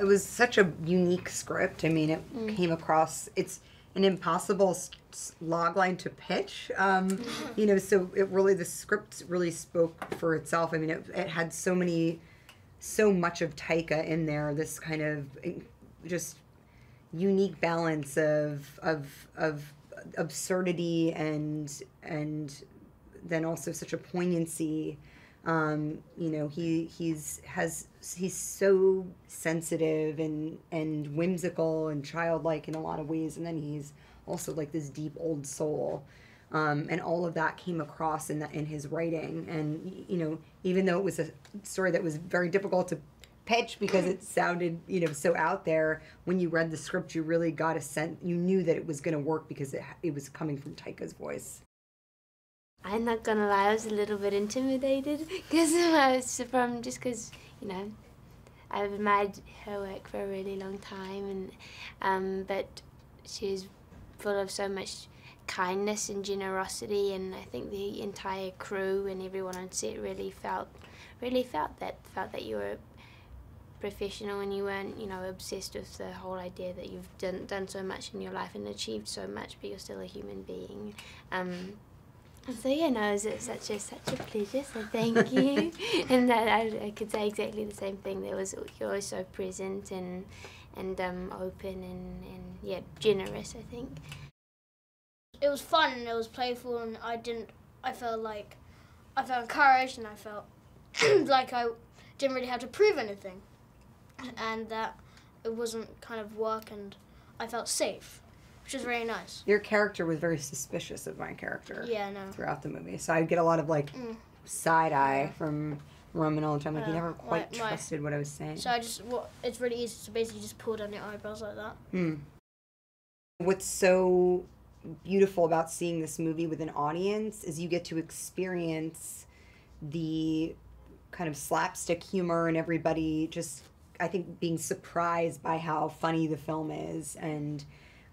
It was such a unique script. I mean, it Mm. came across. It's an impossible s- s- log line to pitch. Um, you know, so it really the script really spoke for itself. I mean, it, it had so many, so much of Taika in there. This kind of just unique balance of of of absurdity and and then also such a poignancy um, you know he he's has he's so sensitive and and whimsical and childlike in a lot of ways and then he's also like this deep old soul. Um, and all of that came across in that in his writing. And you know even though it was a story that was very difficult to pitch because it sounded you know so out there when you read the script you really got a sense you knew that it was going to work because it, it was coming from taika's voice I'm not gonna lie, I was a little bit intimidated because I was from just because you know I've admired her work for a really long time, and um, but she's full of so much kindness and generosity, and I think the entire crew and everyone on set really felt really felt that felt that you were professional and you weren't you know obsessed with the whole idea that you've done done so much in your life and achieved so much, but you're still a human being. Um, so yeah, no, it was such a such a pleasure. So thank you, and that I, I could say exactly the same thing. There was you're always so present and and um, open and, and yeah, generous. I think. It was fun and it was playful and I didn't. I felt like I felt encouraged and I felt like I didn't really have to prove anything, and that it wasn't kind of work and I felt safe, which is very nice. your character was very suspicious of my character Yeah, no. throughout the movie so i'd get a lot of like Mm. side eye Yeah. from roman all the time like he Uh, never quite my- my- trusted what i was saying So I just what it's really easy to basically just pull down your eyebrows like that. Hmm. What's so beautiful about seeing this movie with an audience is you get to experience the kind of slapstick humor and everybody just I think being surprised by how funny the film is and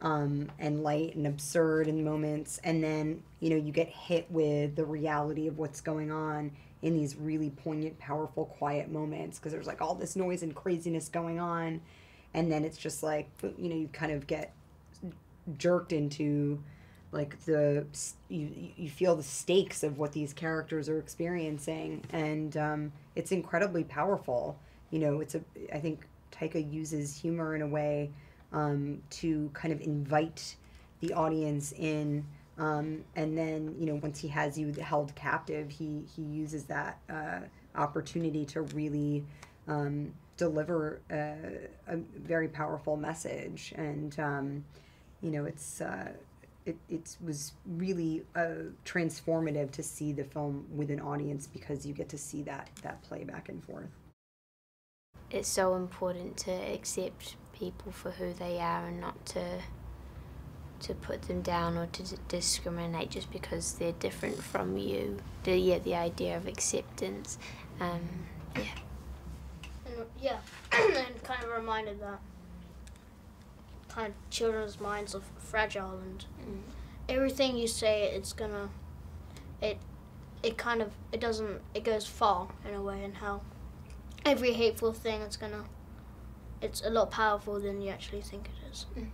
um, and light and absurd in moments. And then you know you get hit with the reality of what's going on in these really poignant powerful quiet moments because there's like all this noise and craziness going on. And then it's just like you know you kind of get jerked into like the you you feel the stakes of what these characters are experiencing. And um, it's incredibly powerful. You know it's a i think taika uses humor in a way um, to kind of invite the audience in. Um, and then you know once he has you held captive he he uses that uh, opportunity to really um, deliver uh, a very powerful message. And um, you know it's uh, it, it was really uh, transformative to see the film with an audience because you get to see that that play back and forth. It's so important to accept people for who they are and not to to put them down or to d- discriminate just because they're different from you. The yeah, the idea of acceptance. Um, yeah. And yeah, and kind of reminded that kind of children's minds are fragile and Mm. everything you say it's gonna it it kind of it doesn't it goes far in a way and how every hateful thing it's gonna it's a lot powerful than you actually think it is. Mm.